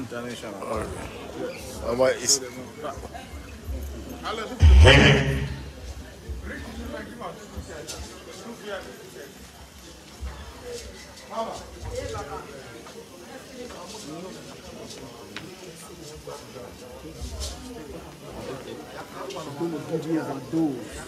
international. All right. And what is... Give a dose.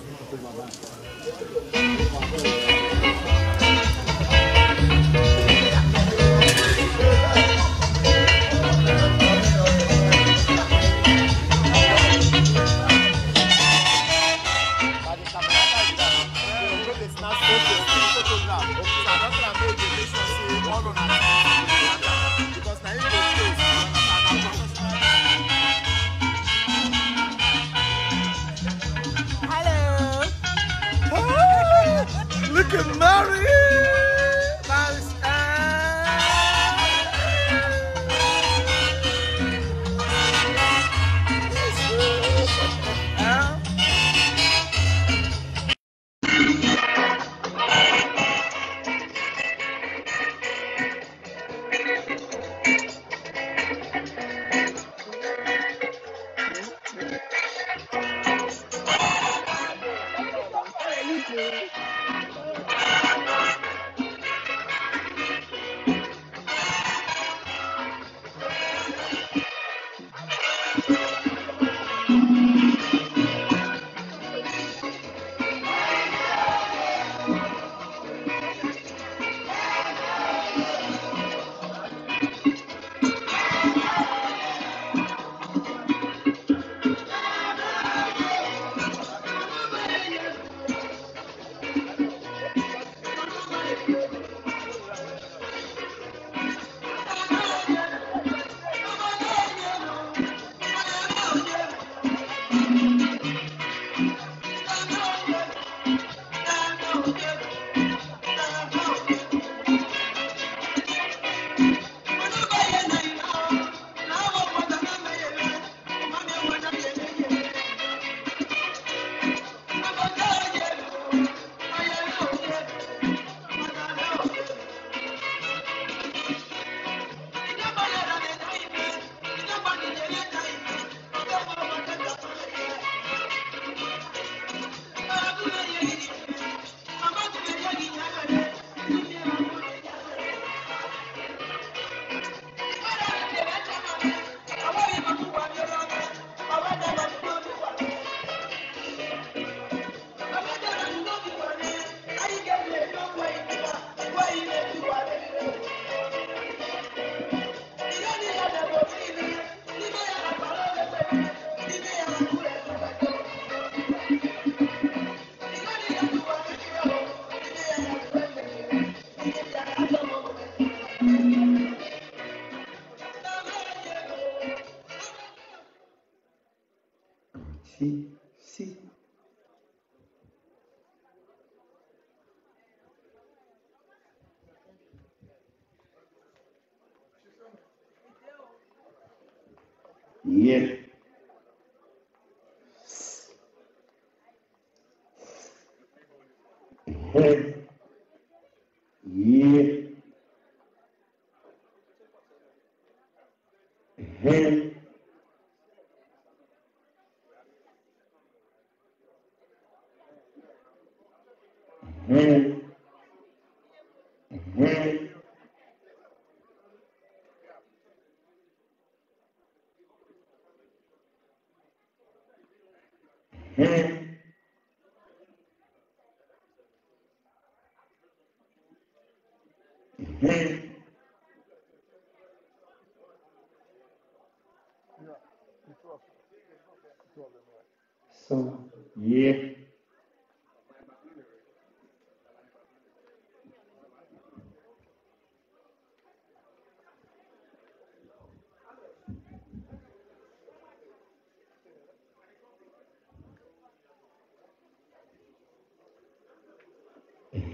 Hey.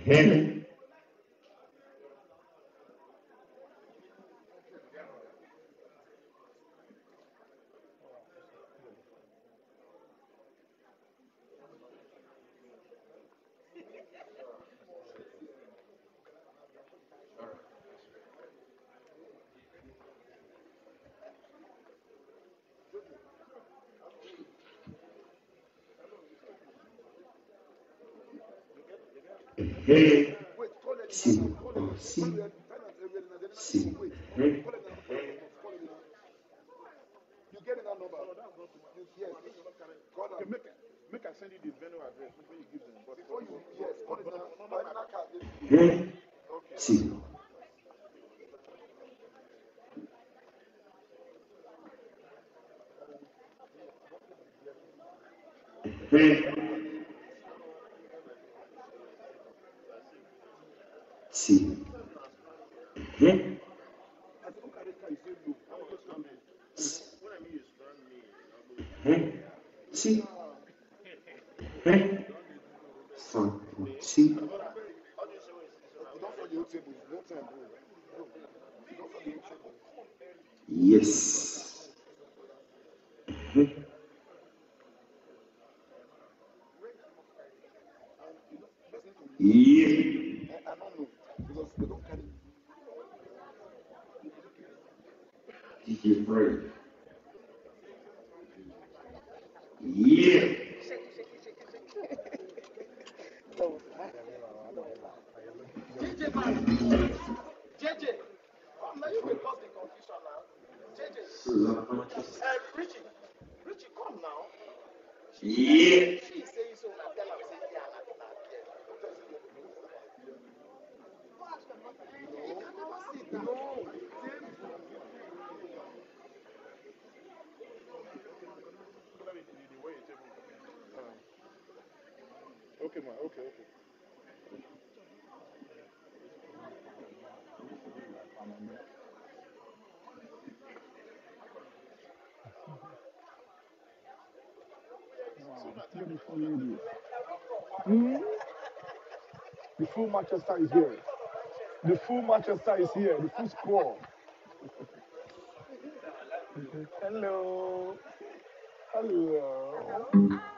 Henry Hey. Si. Oh, si. Si. Hey. You get that number? Yes. Call them. Make, I send you the venue address before you give them. Before you, yes, call it. Hey. DJ Fred. Yeah. Hmm? The full Manchester is here. The full Manchester is here. The full squad. Hello. Hello. Hey.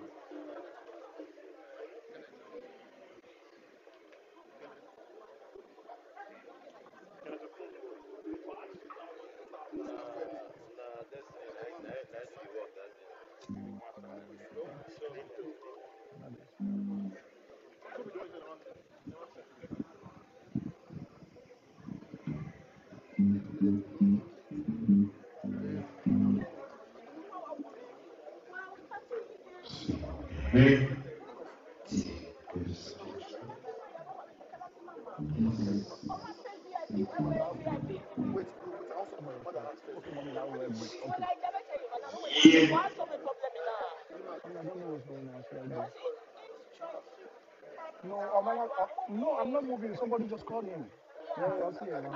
Yeah,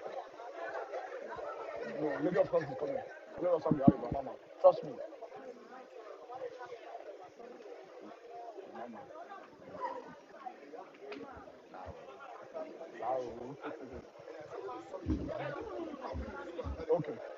here. no, Lagos first is coming. Lagos from the Ariba, Mama. Trust me. Okay.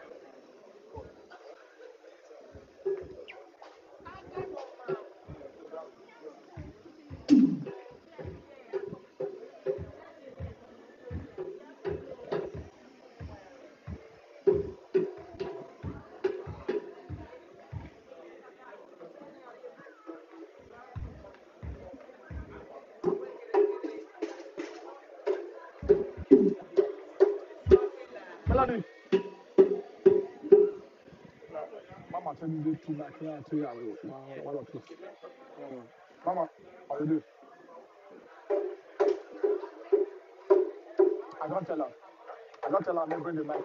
famille de tout bac là, tu sais, voilà, tout. Maman, allez deux. I don't tell her. I don't tell her I'm.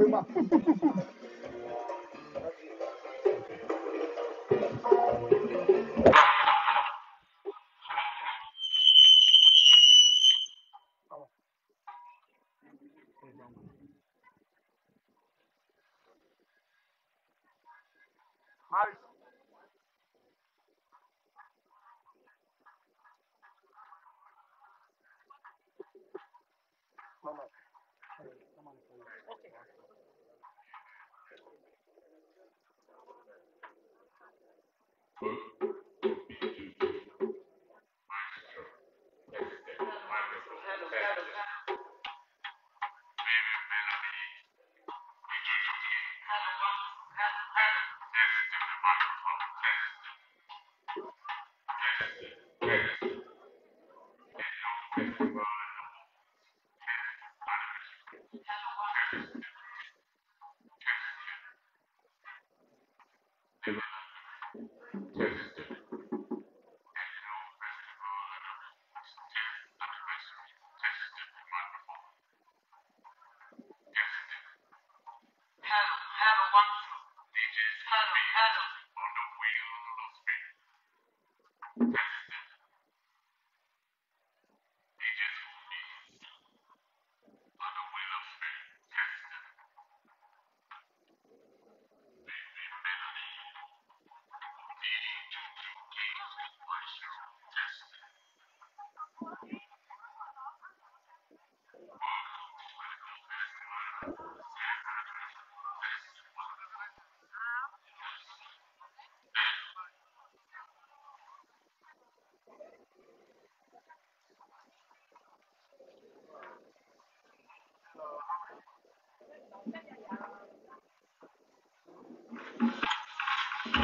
对吗？to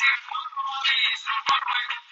I bring my. Yeah,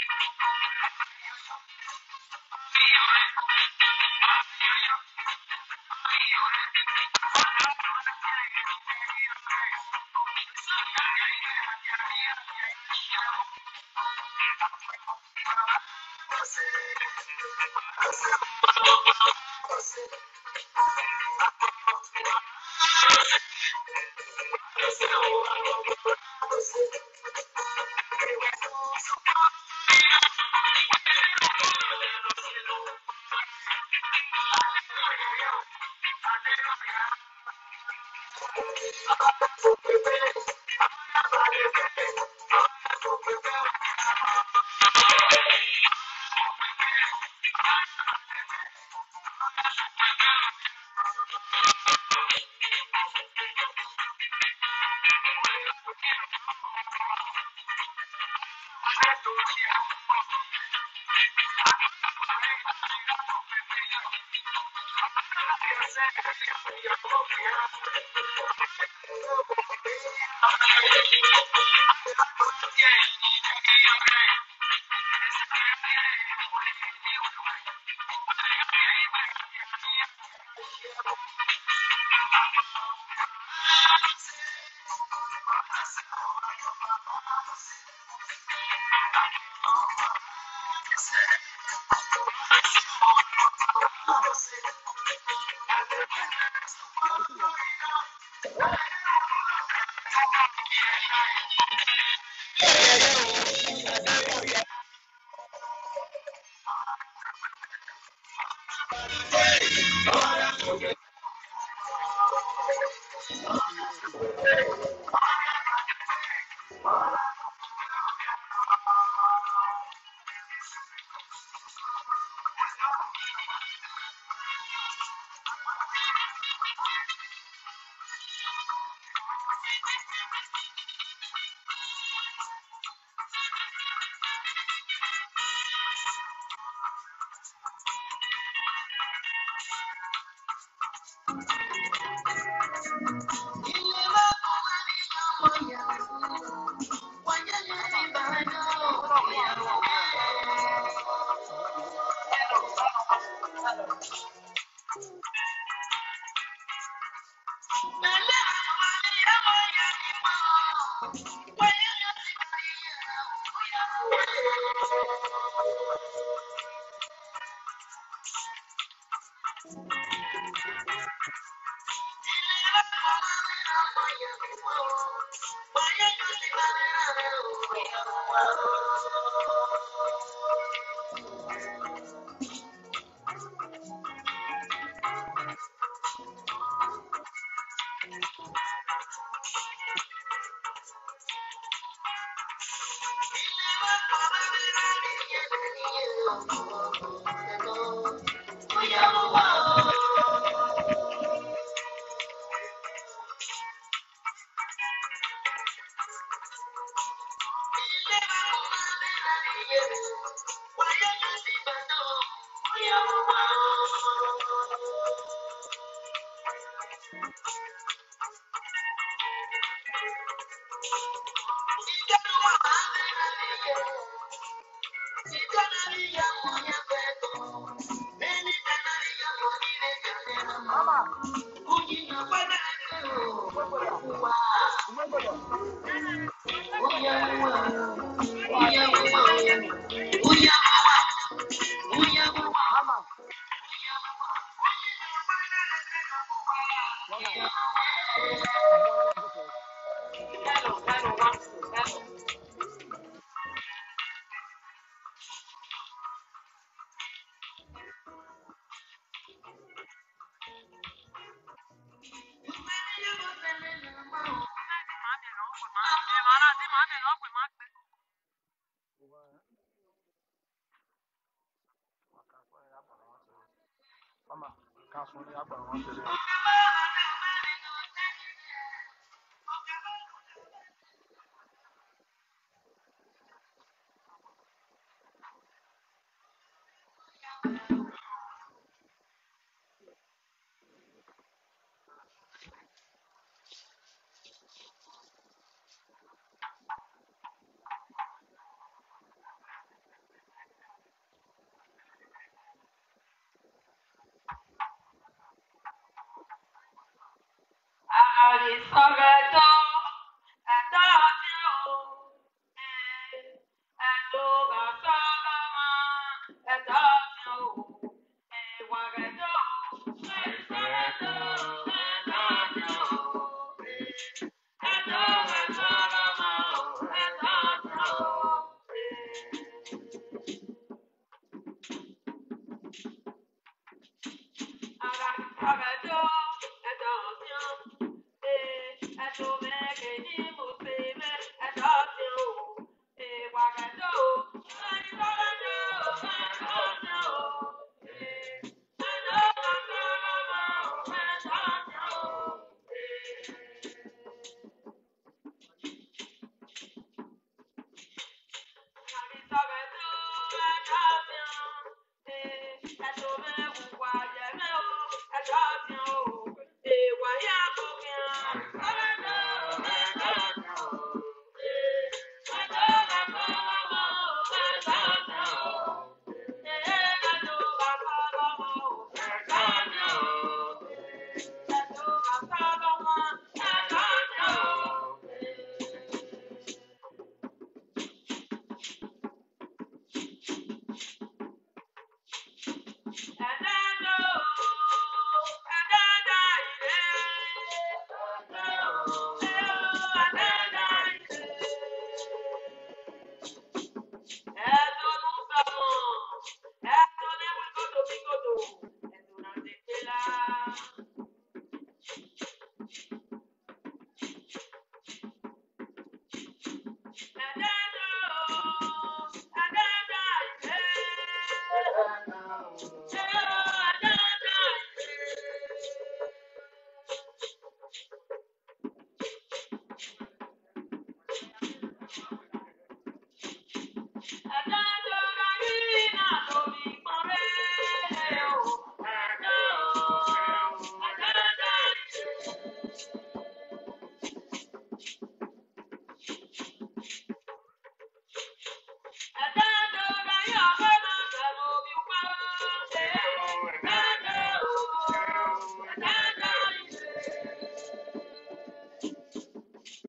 Agajo,